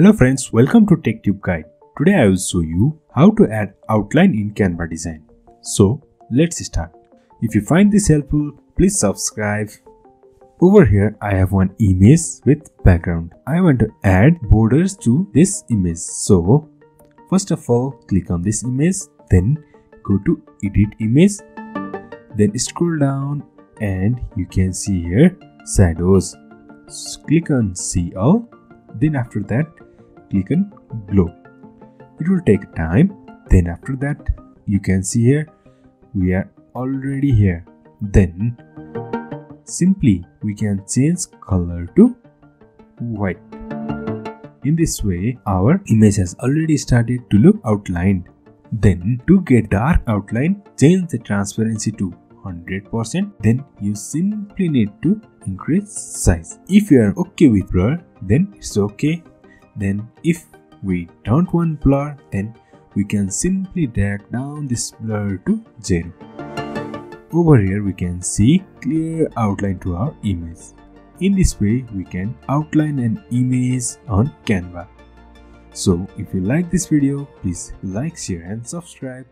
Hello friends, welcome to TechTube Guide. Today I will show you how to add outline in Canva design. So let's start. If you find this helpful, please subscribe. Over here I have one image with background. I want to add borders to this image. So first of all click on this image then go to edit image then scroll down and you can see here shadows. Click on see all then after that click on glow. It will take time. Then after that you can see here we are already here. Then simply we can change color to white. In this way our image has already started to look outlined. Then to get dark outline change the transparency to 100% then you simply need to increase size. If you are okay with blur then it's okay then if we don't want blur then we can simply drag down this blur to 0. Over here we can see clear outline to our image. In this way we can outline an image on Canva. So if you like this video please like, share and subscribe.